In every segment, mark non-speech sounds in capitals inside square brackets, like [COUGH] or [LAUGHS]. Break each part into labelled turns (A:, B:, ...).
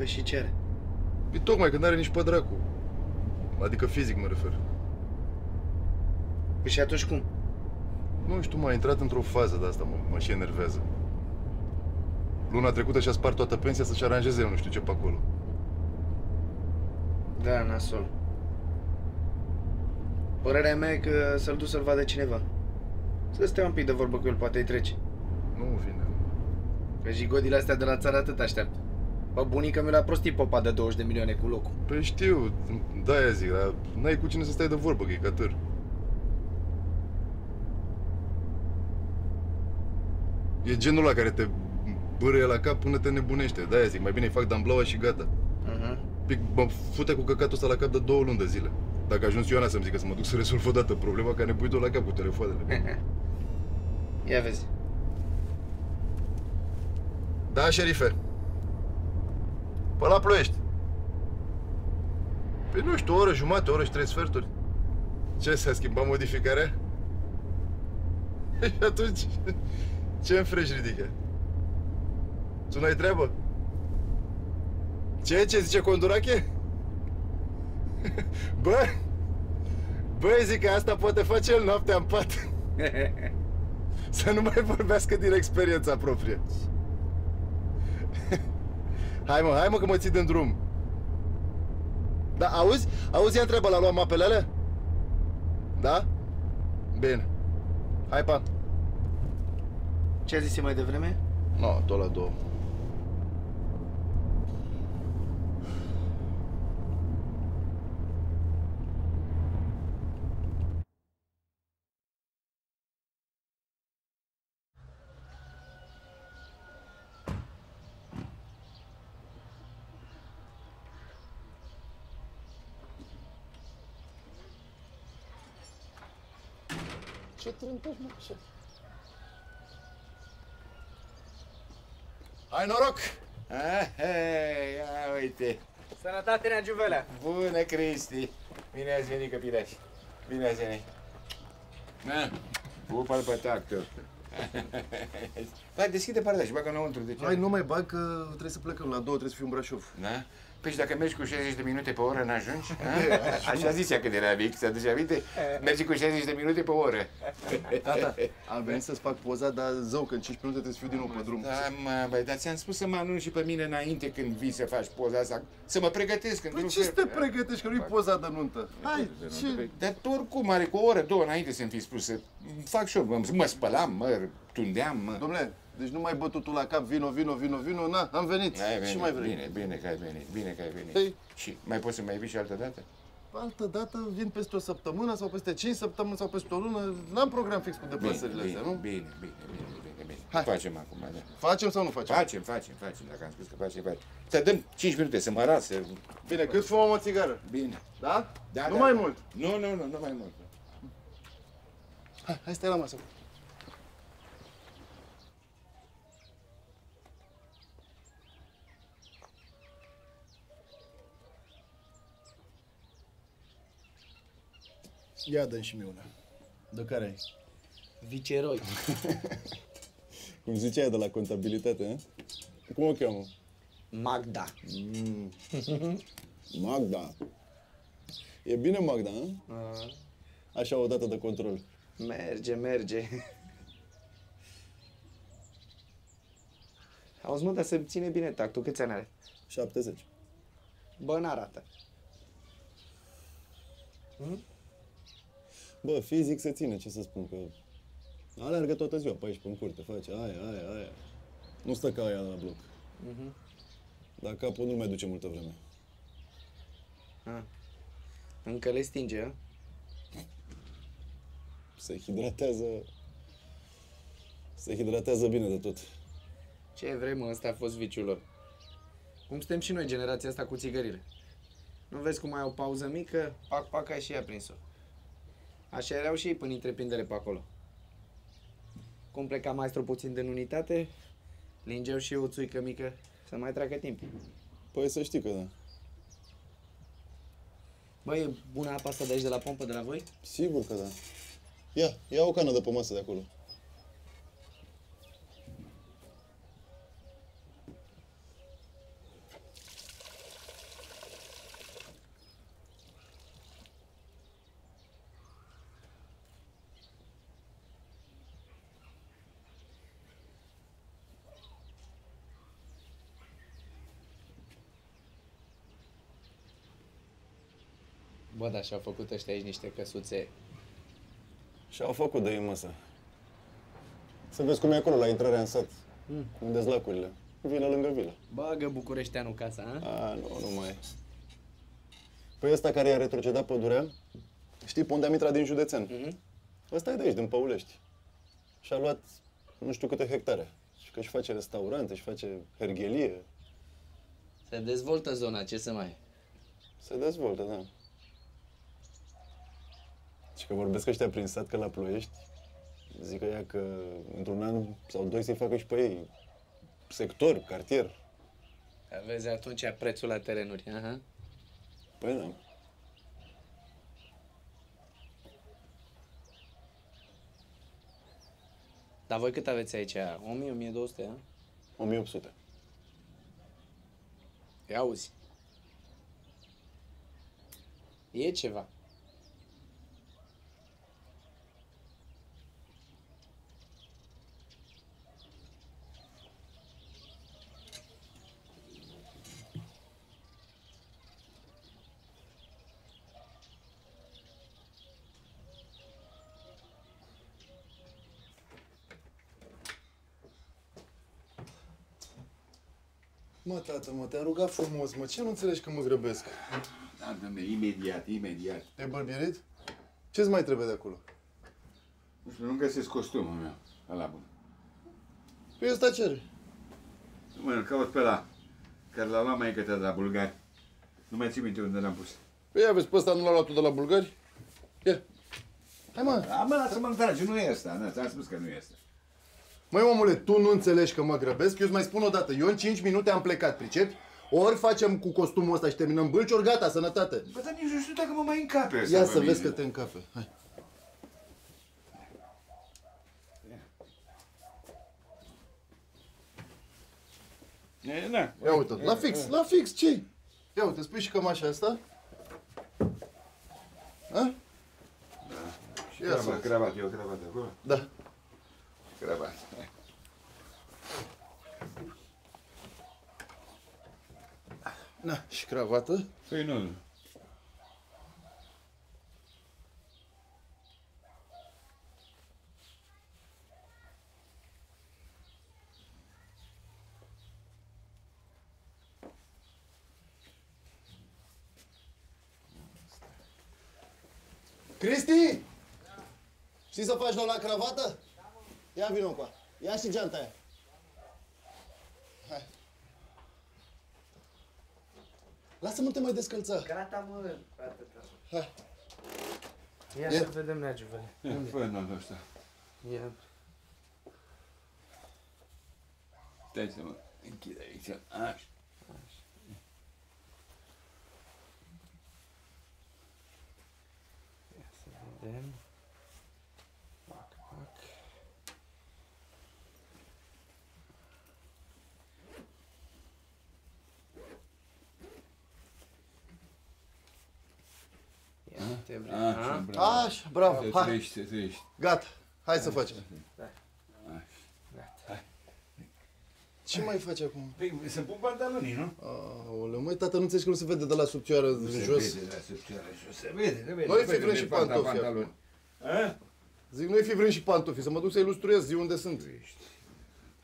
A: Păi și ce are?
B: Păi tocmai când are nici pe dracu. Adică fizic mă refer.
A: Păi și atunci cum?
B: Nu știu, m-a intrat într-o fază de asta, mă, mă și enervează. Luna trecută și-a spart toată pensia să-și aranjeze eu nu știu ce pe acolo.
A: Da, nasol. Părerea mea e că să-l duc să-l vadă cineva. Să stea un pic de vorbă cu el, poate îi trece.
B: Nu vine.
A: Că jigodile astea de la țară atât așteaptă. Bă, bunica mi l-a prostit popa de 20 de milioane cu locul.
B: Păi știu, da zic, dar n-ai cu cine să stai de vorbă, că e catâr. E genul ăla care te bârâie la cap până te nebunește. Da, zic, mai bine îi fac damblaua și gata.
A: Uh-huh.
B: Pic, mă fute cu căcatul ăsta la cap de două luni de zile. Dacă ajuns Ioana să-mi zică să mă duc să rezolv o dată problema, că ne pui la cap cu telefoanele. [LAUGHS]
A: Ia vezi.
B: Da, șerife. Pe la ploiești. Păi nu știu, o oră jumate, o oră și trei sferturi. Ce, s-a schimbat modificarea? Și atunci, ce înfreși ridică? Tu n-ai treabă? Ce? Ce zice Condurache? [LAUGHS] Bă, bă, zic că asta poate face el noaptea în pat. [LAUGHS] Să nu mai vorbească din experiența proprie. Hai mă, hai mă că mă ții din drum. Da, auzi? Auzi, ia întreabă la luam apele alea? Da? Bine. Hai, pa.
A: Ce a zis mai devreme?
B: No, tot la două. Ce trântești, mă, așa? Hai noroc!
C: Ah, hei, ia uite.
A: Sănătate, Nea Giuvelea!
C: Bună, Cristi. Bine ați venit, căpinaș. Bine ați venit. Na, pupă-l pe tactul. [LAUGHS] Hai, deschide partea și bagă înăuntru. De ce?
B: Hai, nu mai bag că trebuie să plecăm la două, trebuie să fiu în Brașov.
C: Da? Păi și dacă mergi cu 60 de minute pe oră, n-ajungi? [LAUGHS] A? Așa zicea când era mic, ți-aduce aminte? [LAUGHS] Mergi cu 60 de minute pe oră.
B: Tata, am venit să-ți fac poza, dar zău că în 15 minute trebuie să fiu din nou pe drum.
C: Da, mă, băi, dar ți-am spus să mă anunți și pe mine înainte când vii să faci poza asta, să mă pregătesc când
B: Păi
C: drum
B: ce să
C: să-
B: te pregătești, că nu-i poza de nuntă? Hai, ce...
C: Dar oricum are cu o oră, două înainte să-mi fi spus să fac și eu, mă, mă spălam, mă tundeam, mă.
B: Domnule, deci nu mai bătutul la cap, vino, vino, vino, vino, na, am venit.
C: Ai
B: Ce
C: venit,
B: mai vrei?
C: Bine, bine că ai venit, bine că ai venit.
B: Păi-
C: Și mai poți să mai vii și altă dată?
B: Altă dată vin peste o săptămână sau peste 5 săptămâni sau peste o lună. N-am program fix cu deplasările
C: bine,
B: astea, nu?
C: bine, bine, bine, bine, bine.
B: Hai.
C: Facem acum, da.
B: Facem sau nu facem?
C: Facem, facem, facem, dacă am spus că facem, facem. Să dăm 5 minute să mă ras, să...
B: Bine, cât fumăm o țigară?
C: Bine.
B: Da?
C: Da,
B: nu
C: da.
B: mai mult.
C: Nu, nu, nu, nu mai mult.
B: Hai, hai stai la masă. Ia dă și mie una. De care ai?
A: Viceroi. [LAUGHS]
B: Cum ziceai de la contabilitate, eh? Cum o cheamă?
A: Magda.
B: Magda. E bine Magda, eh? Așa o dată de control.
A: Merge, merge. Auzi, mă, dar să ține bine tactul. Câți ani are?
B: 70.
A: Bă, n-arată.
B: Bă, fizic se ține, ce să spun, că alergă toată ziua pe aici, pe în curte, face aia, aia, aia. Nu stă ca aia la bloc. Dar capul nu mai duce multă vreme.
A: Ah. Încă le stinge, a?
B: Se hidratează... Se hidratează bine de tot.
A: Ce vrei, mă, ăsta a fost viciul lor. Cum suntem și noi, generația asta cu țigările. Nu vezi cum ai o pauză mică, pac, pac, ai și ea prins-o. Așa erau și ei până întreprindere pe acolo. Cum pleca maestru puțin din unitate, lingeau și eu o țuică mică să mai treacă timp.
B: Păi să știi că da.
A: Bă, e bună apa asta de aici de la pompă de la voi?
B: Sigur că da. Ia, ia o cană de pe masă de acolo.
A: Bă, dar și-au făcut ăștia aici niște căsuțe.
D: Și-au făcut de măsă. Să vezi cum e acolo, la intrarea în sat.
A: Mm.
D: Unde lacurile. Vilă lângă vilă.
A: Bagă bucureșteanul casa, a?
D: A, nu, nu mai e. Păi ăsta care i-a retrocedat pădurea, știi pe unde am intrat din județen?
A: Mhm.
D: Ăsta e de aici, din Păulești. Și a luat nu știu câte hectare. Și că își face restaurant, își face herghelie.
A: Se dezvoltă zona, ce să mai...
D: Se dezvoltă, da. Și că vorbesc ăștia prin sat că la Ploiești, zic ea că într-un an sau doi să-i facă și pe ei sector, cartier.
A: Vezi atunci prețul la terenuri, aha.
D: Păi da.
A: Dar voi cât aveți aici? 1000, 1200, a?
D: 1800.
A: Ia auzi. E ceva.
B: Mă, tată, mă, te-am rugat frumos, mă, ce nu înțelegi că mă grăbesc?
C: Da, domne, imediat, imediat.
B: Te-ai bărbierit? Ce-ți mai trebuie de acolo?
C: Nu știu, nu găsesc costumul meu, ăla bun.
B: Păi ăsta cere.
C: Mă, îl caut pe la care l-a luat mai de la bulgari. Nu mai țin minte unde l-am pus.
B: Păi ia vezi, pe ăsta nu l-a luat tu de la bulgari? Ia. Hai, mă.
C: A, mă, lasă-mă întrage, nu e ăsta. Nu, ți-am spus că nu e ăsta.
B: Măi, omule, tu nu înțelegi că mă grăbesc? Eu îți mai spun o dată, eu în 5 minute am plecat, pricepi? Ori facem cu costumul ăsta și terminăm bâlci, ori gata, sănătate.
C: Bă, dar nici nu știu dacă mă mai încape ăsta
B: Ia
C: pe
B: să
C: mine.
B: vezi că te încape. Hai.
C: E, na.
B: Ia uite, la fix, la fix, ce Ia uite, spui și cămașa asta. A? Și ia să
C: Cravat,
B: vezi.
C: cravat, eu cravat acolo.
B: Da.
C: Cravat.
B: Na, și cravată.
C: Păi nu.
D: Cristi! Știi să faci nou la cravată? Ia vină cu Ia și geanta aia. Lasă-mă te mai descălța.
A: Gata, mă, frate,
D: Hai.
A: Ia
B: Ia.
A: să vedem neagiuvele.
C: Fă nodul ăsta.
A: Ia.
C: Stai să mă închid aici. Așa.
A: Ia să vedem. Pac, pac. Ia te vrei,
C: Așa,
A: a?
C: bravo.
D: Așa, bravo.
C: Te
D: Hai.
C: trăiești, te trăiești.
D: Gata. Hai să facem.
A: Gata.
D: Ce mai faci acum?
C: Păi, să pun pantalonii, nu?
B: Aoleu, măi, tată, nu înțelegi că nu se vede de la subțioară în
C: Se
B: jos?
C: vede, da, se vede, se vede, se vede.
B: Noi
C: se vede,
B: fi vrem și
C: de panta-
B: pantofi
C: pantaloni. A?
B: Zic, nu-i fi vrând și pantofi, să mă duc să ilustruiez, zi unde sunt.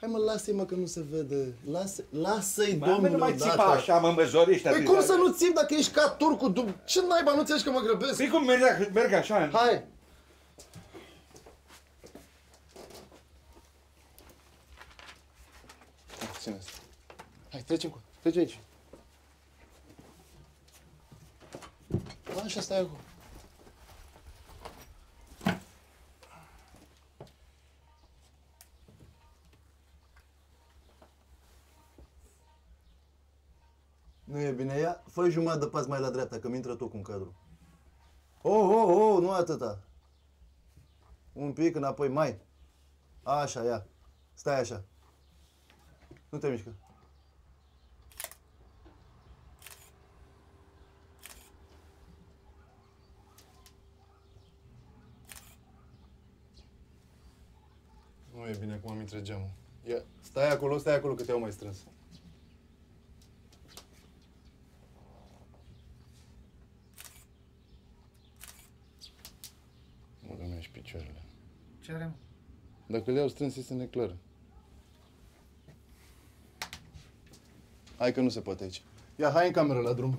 B: Hai mă, lasă-i mă că nu se vede. Lasă, lasă-i,
C: Bă, mă,
B: domnule,
C: nu mai
B: odată.
C: țipa așa, mă îmbăzorești
B: Păi
C: atât.
B: cum să nu țip dacă ești ca turcu? Du- Ce naiba, nu înțelegi că mă grăbesc?
C: Păi cum merg, merg așa?
B: Hai! Ține asta. Hai, trecem cu. Trece aici. Așa, stai acolo. Nu e bine, ia, fă jumătate de pas mai la dreapta, că mi intră tot cu un cadru. Oh, oh, oh, nu atâta. Un pic înapoi, mai. Așa, ia. Stai așa. Nu te mișcă. Nu e bine acum am intrat geamul. Ia, stai acolo, stai acolo că te iau mai strâns.
A: Ce are, mă?
B: Dacă le iau strâns, este neclar. Hai că nu se poate aici. Ia, hai în cameră la drum.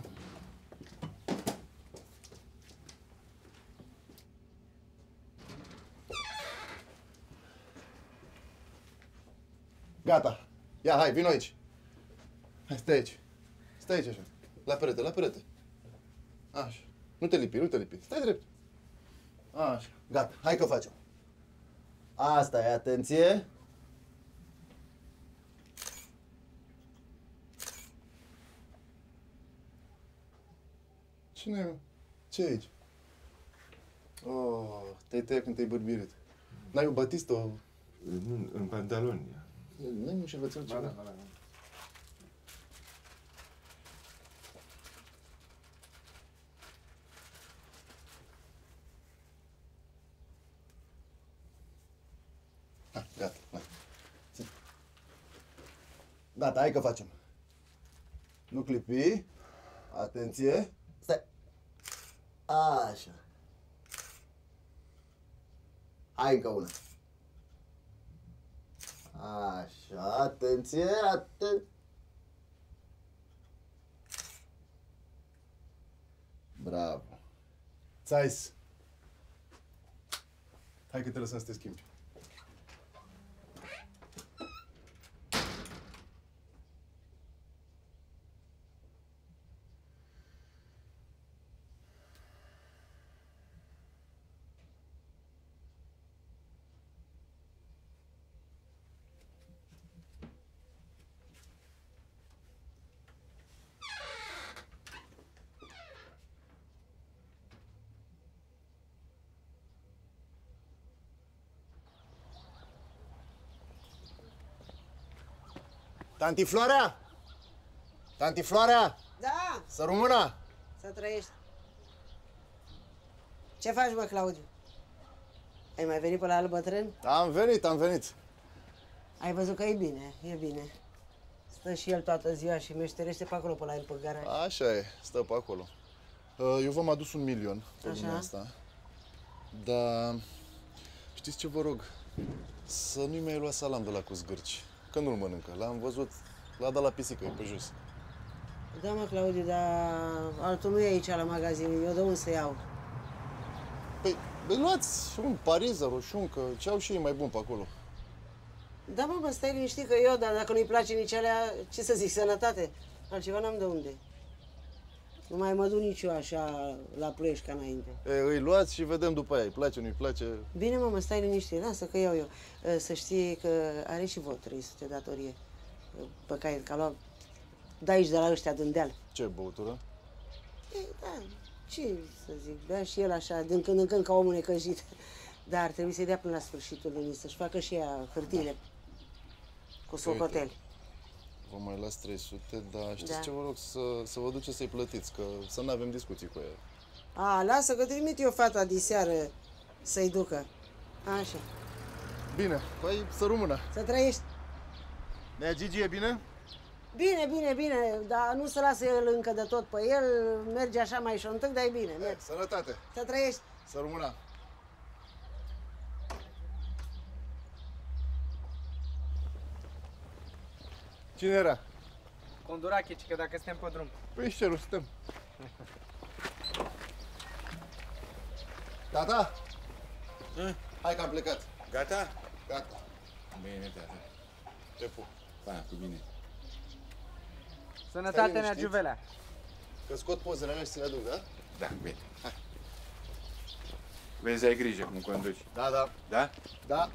B: Gata. Ia, hai, vino aici. Hai, stai aici. Stai aici așa. La perete, la perete. Așa. Nu te lipi, nu te lipi. Stai drept. Așa.
E: Gata, hai că facem. Asta e, atenție.
B: Cine e? Ce e aici? Oh, te-ai tăiat când te-ai bărbirit. N-ai o batistă? o-
C: În, în pantaloni.
B: N-ai un șervețel ceva?
C: da, da.
B: Ha, gata, hai.
E: Gata, hai că facem. Nu clipi. Atenție. Stai. Așa. Hai încă una. Așa, atenție, atenție. Bravo.
B: Țais. Hai că te lăsăm să te schimbi.
E: Tanti Floarea! Tanti Floarea!
F: Da,
E: Să rămână!
F: să trăiești. Ce faci, bă, Claudiu? Ai mai venit pe la alt bătrân?
E: Am venit, am venit.
F: Ai văzut că e bine, e bine. Stă și el toată ziua și meșterește pe acolo, pe la el, pe garaj.
B: Așa e, stă pe acolo. Uh, Eu v-am adus un milion pe
F: Așa.
B: lumea asta. Dar știți ce vă rog? Să nu-i mai lua salam de la cu zgârci. Că nu-l mănâncă. L-am văzut, l-a dat la pisică, e pe jos.
F: Da, mă, Claudiu, dar altul nu e aici la magazin. Eu de unde să iau?
B: Păi, băi, luați un pariză, roșuncă, ce au și ei mai bun pe acolo.
F: Da, mă, mă, stai liniștit că eu, dar dacă nu-i place nici alea, ce să zic, sănătate. Altceva n-am de unde. Nu mai mă duc nici eu așa la ploiești ca înainte.
B: E, îi luați și vedem după aia, îi place, nu-i place.
F: Bine, mă, mă, stai liniștit, lasă că iau eu. E, Să știi că are și vot 300 datorie e, pe care că a luat de aici, de la ăștia din deal.
B: Ce băutură?
F: E, da, ce să zic, bea și el așa, din când în când ca omul necăjit. Dar ar trebui să-i dea până la sfârșitul lunii, să-și facă și ea hârtiile cu socotel.
B: Vă mai las 300, dar știți
F: Da.
B: ce vă rog? Să, să vă duceți să-i plătiți, că să nu avem discuții cu ea.
F: A, lasă că trimit eu fata diseară să-i ducă. Așa,
B: Bine, păi să rămână.
F: să trăiești.
E: Nea Gigi, e bine?
F: Bine, bine, bine, dar nu se lasă el încă de tot pe el, merge așa mai șontâc, dar e bine, mergi.
B: Sănătate,
F: Să trăiești.
B: să rămână. Cine era?
A: Condurache, că dacă suntem pe drum.
B: Păi și ce, nu suntem. Tata? Hai că am plecat.
C: Gata?
B: Gata.
C: Bine, tata.
B: Te pup.
C: Pa, cu bine.
A: Sănătate,
B: Stai
A: Nea
B: liniștit.
A: Giuvelea.
B: Că scot pozele alea și ți le aduc, da?
C: Da, bine. Hai. Vezi, ai grijă cum conduci.
E: Da, da.
C: Da?
E: Da.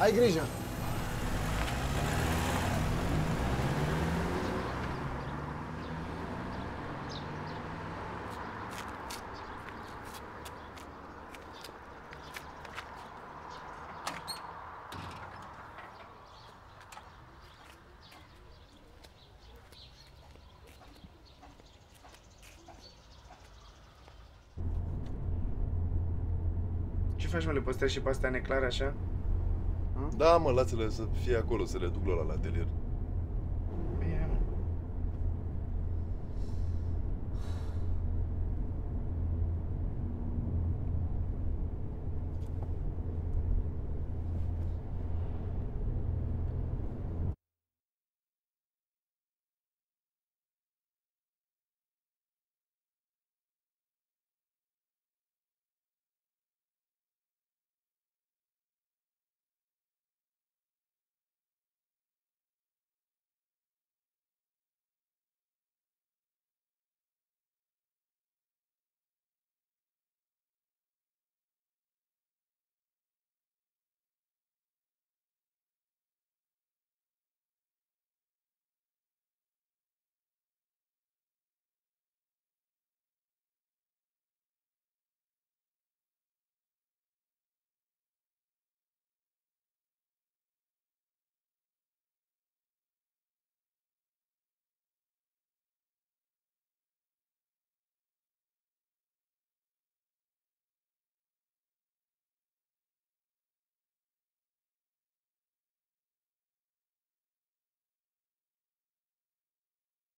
G: Ai grijă.
A: Ce faci, mă, le păstrezi și pe astea neclare așa?
B: Da, mă, lasă-le să fie acolo, să le duc la la atelier.